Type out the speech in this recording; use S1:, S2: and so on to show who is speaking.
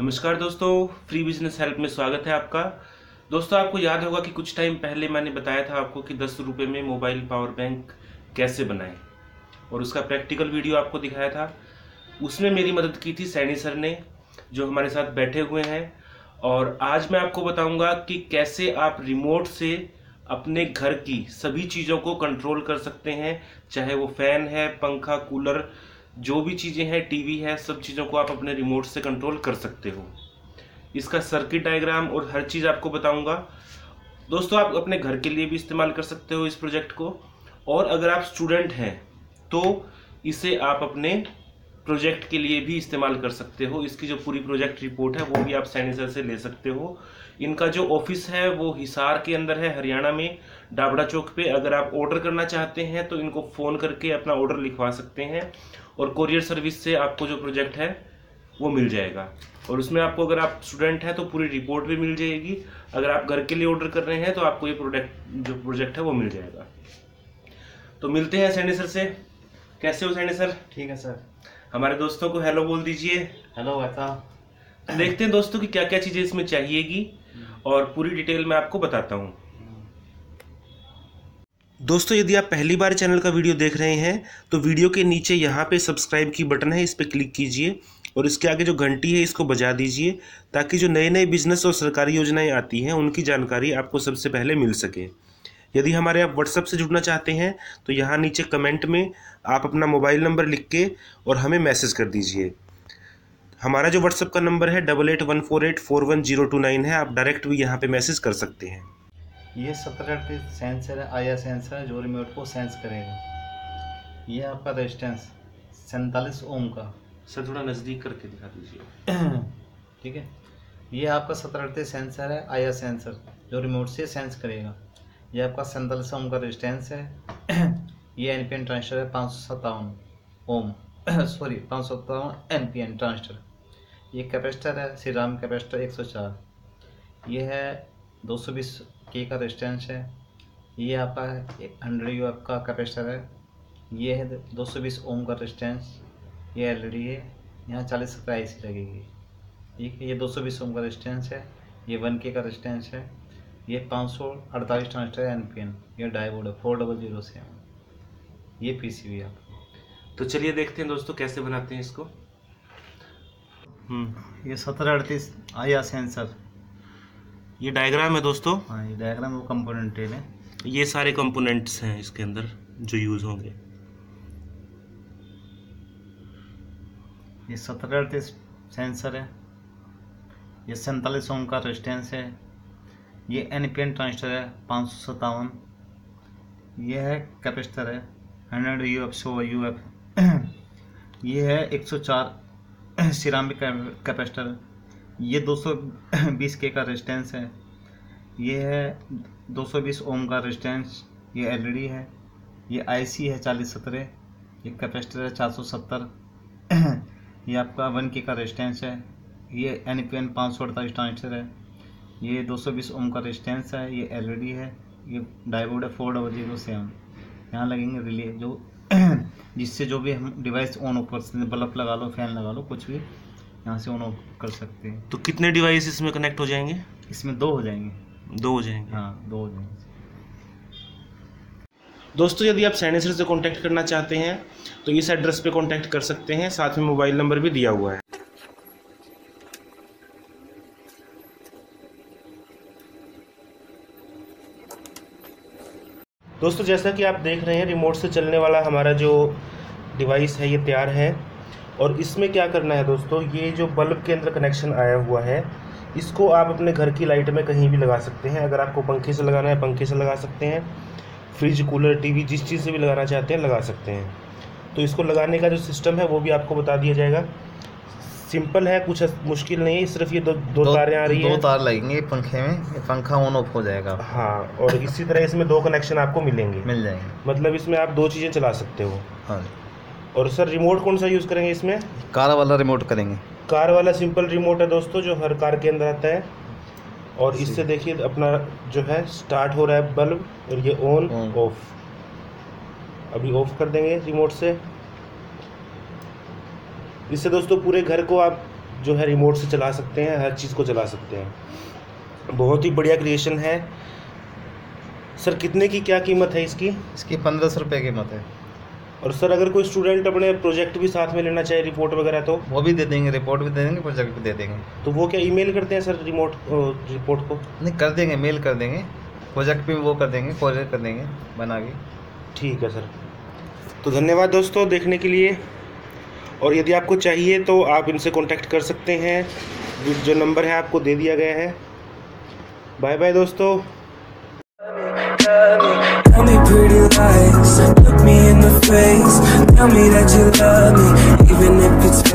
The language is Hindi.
S1: नमस्कार दोस्तों फ्री बिज़नेस हेल्प में स्वागत है आपका। दोस्तों, आपको याद होगा कि कुछ टाइम पहले मैंने बताया था आपको कि दस रुपये में मोबाइल पावर बैंक कैसे बनाएँ। और उसका प्रैक्टिकल वीडियो आपको दिखाया था। उसमें मेरी मदद की थी सैनी सर ने, जो हमारे साथ बैठे हुए हैं। और आज मैं आपको बताऊँगा कि कैसे आप रिमोट से अपने घर की सभी चीज़ों को कंट्रोल कर सकते हैं, चाहे वो फ़ैन है, पंखा कूलर जो भी चीज़ें हैं, टीवी है, सब चीज़ों को आप अपने रिमोट से कंट्रोल कर सकते हो। इसका सर्किट डायग्राम और हर चीज़ आपको बताऊँगा। दोस्तों, आप अपने घर के लिए भी इस्तेमाल कर सकते हो इस प्रोजेक्ट को। और अगर आप स्टूडेंट हैं तो इसे आप अपने प्रोजेक्ट के लिए भी इस्तेमाल कर सकते हो। इसकी जो पूरी प्रोजेक्ट रिपोर्ट है, वो भी आप सैनिसर से ले सकते हो। इनका जो ऑफ़िस है, वो हिसार के अंदर है, हरियाणा में, डाबड़ा चौक पे। अगर आप ऑर्डर करना चाहते हैं तो इनको फ़ोन करके अपना ऑर्डर लिखवा सकते हैं और कोरियर सर्विस से आपको जो प्रोजेक्ट है, वो मिल जाएगा। और उसमें आपको अगर आप स्टूडेंट हैं तो पूरी रिपोर्ट भी मिल जाएगी। अगर आप घर के लिए ऑर्डर कर रहे हैं तो आपको ये प्रोडक्ट, जो प्रोजेक्ट है, वो मिल जाएगा। तो मिलते हैं सैनी सर से। कैसे हो सैनी सर
S2: ठीक है, सर।
S1: हमारे दोस्तों को हेलो बोल दीजिए।
S2: हेलो बता
S1: देखते हैं दोस्तों की क्या क्या चीज़ें इसमें चाहिएगी और पूरी डिटेल में आपको बताता हूँ। दोस्तों यदि आप पहली बार चैनल का वीडियो देख रहे हैं तो वीडियो के नीचे यहाँ पे सब्सक्राइब की बटन है इस पर क्लिक कीजिए और इसके आगे जो घंटी है इसको बजा दीजिए ताकि जो नए नए बिज़नेस और सरकारी योजनाएँ आती हैं उनकी जानकारी आपको सबसे पहले मिल सके। यदि हमारे आप व्हाट्सअप से जुड़ना चाहते हैं तो यहाँ नीचे कमेंट में आप अपना मोबाइल नंबर लिख के और हमें मैसेज कर दीजिए। हमारा जो व्हाट्सअप का नंबर है double eight one four eight four one zero two nine है आप डायरेक्ट भी यहाँ पे मैसेज कर सकते हैं।
S2: ये सत्रह अड़तीस सेंसर है आया सेंसर है जो रिमोट को सेंस करेगा। ये आपका रेजिस्टेंस सैंतालीस ओम का।
S1: सर थोड़ा नज़दीक करके दिखा दीजिए।
S2: ठीक है? ये आपका सत्रह अड़तीस सेंसर है आया सेंसर जो रिमोट से सेंस करेगा। ये आपका सैंतालीस ओम का रेजिस्टेंस है। ये एन पी एन ट्रांसटर है पाँच सौ सत्तावन ओम। सॉरी पाँच सौ सत्तावन एन पी एन ट्रांसटर ये कैपेसिटर है श्री राम कैपेसिटर एक सौ चार। ये है दो सौ बीस के का रेजिस्टेंस है। ये आपका हंड्रेड यू का कैपेसिटर है। ये है दो सौ बीस ओम का रेजिस्टेंस ये एल डी है। यहाँ चालीस सत्तर आई सी लगेगी। ठीक है ये दो सौ बीस ओम का रेजिस्टेंस है। ये वन के का रेजिस्टेंस है। ये पाँच सौ अड़तालीस ट्रांसटर एन पी एन ये डाईबोर्ड है फोर डबल ज़ीरो से ये पी सी बी आप
S1: तो चलिए देखते हैं दोस्तों कैसे बनाते हैं इसको।
S2: ये सत्रह अड़तीस आया सेंसर
S1: ये डायग्राम है दोस्तों।
S2: हाँ ये डायग्राम वो कंपोनेंट है।
S1: ये सारे कंपोनेंट्स हैं इसके अंदर जो यूज़ होंगे।
S2: ये सत्रह अड़तीस सेंसर है। ये सैंतालीस ओम का रेजिस्टेंस है। ये एन पी एन ट्रांजिस्टर है, पाँच सौ सत्तावन। ये है कैपेसिटर है, hundred U F so U F ये है एक सौ चार सिरामिक कैपेसिटर। ये 220 के का रेजिस्टेंस है। ये है 220 ओम का रेजिस्टेंस ये एलईडी है। ये आईसी है चालीस सत्रह। ये कैपेसिटर है 470 ये आपका वन के का रेजिस्टेंस है। ये एन पी एन पाँच सौ अड़तालीस ट्रांजिस्टर है। ये 220 ओम का रेजिस्टेंस है ये एलईडी है ये डायबोर्ड है फोर डबल ज़ीरो सेवन यहाँ लगेंगे रिले जो जिससे जो भी हम डिवाइस ऑन ऑफ़ कर सकते हैं बल्ब लगा लो फ़ैन लगा लो कुछ भी यहाँ से ऑन ऑफ़ कर सकते हैं।
S1: तो कितने डिवाइस इसमें कनेक्ट हो जाएँगे?
S2: इसमें दो हो जाएँगे।
S1: दो हो जाएँगे।
S2: हाँ दो हो जाएँगे।
S1: दोस्तों यदि आप सैनिसर से कांटेक्ट करना चाहते हैं तो इस एड्रेस पे कांटेक्ट कर सकते हैं साथ में मोबाइल नंबर भी दिया हुआ है। दोस्तों, जैसा कि आप देख रहे हैं रिमोट से चलने वाला हमारा जो डिवाइस है, ये तैयार है। और इसमें क्या करना है दोस्तों, ये जो बल्ब के अंदर कनेक्शन आया हुआ है, इसको आप अपने घर की लाइट में कहीं भी लगा सकते हैं। अगर आपको पंखे से लगाना है, पंखे से लगा सकते हैं। फ्रिज कूलर टीवी जिस चीज़ से भी लगाना चाहते हैं, लगा सकते हैं। तो इसको लगाने का जो सिस्टम है, वो भी आपको बता दिया जाएगा। सिंपल है कुछ मुश्किल नहीं है सिर्फ़ ये दो दो, दो तारें आ रही
S2: हैं। दो तार लगेंगे पंखे में पंखा ऑन ऑफ़ हो जाएगा।
S1: हाँ और इसी तरह इसमें दो कनेक्शन आपको मिलेंगे।
S2: मिल जाएँगे।
S1: मतलब इसमें आप दो चीज़ें चला सकते हो। हाँ। और सर रिमोट कौन सा यूज़ करेंगे इसमें?
S2: कार वाला रिमोट करेंगे।
S1: कार वाला सिंपल रिमोट है दोस्तों जो हर कार के अंदर आता है। और इससे देखिए अपना जो है स्टार्ट हो रहा है बल्ब और ये ऑन ऑफ़ अभी ऑफ़ कर देंगे रिमोट से। इससे दोस्तों पूरे घर को आप जो है रिमोट से चला सकते हैं हर चीज़ को चला सकते हैं। बहुत ही बढ़िया क्रिएशन है। सर कितने की क्या कीमत है इसकी?
S2: इसकी पंद्रह सौ रुपये कीमत है।
S1: और सर अगर कोई स्टूडेंट अपने प्रोजेक्ट भी साथ में लेना चाहे रिपोर्ट वगैरह तो?
S2: वो भी दे देंगे रिपोर्ट भी दे देंगे प्रोजेक्ट भी दे देंगे।
S1: तो वो क्या ईमेल करते हैं सर रिमोट रिपोर्ट को?
S2: नहीं कर देंगे मेल कर देंगे। प्रोजेक्ट भी वो कर देंगे कोरियर कर देंगे बना के।
S1: ठीक है सर तो धन्यवाद दोस्तों देखने के लिए। और यदि आपको चाहिए तो आप इनसे कांटेक्ट कर सकते हैं जो नंबर है आपको दे दिया गया है बाय बाय दोस्तों
S3: Tell me pretty lies, look me in the face. Tell me that you love me, even if it's.